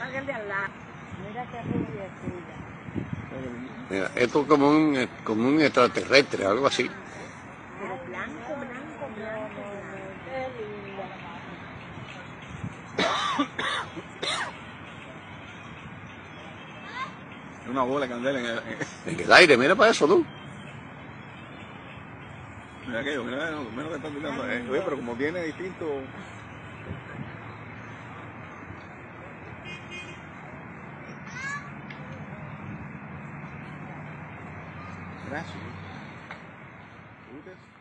Al lado. Mira Mira, esto es como un, como un extraterrestre, algo así. Pero. Una bola de candela en el, en el aire, mira para eso tú. Mira aquello, mira, no, menos que están mirando. Eh, oye, pero como viene distinto. né? Sim. Judas.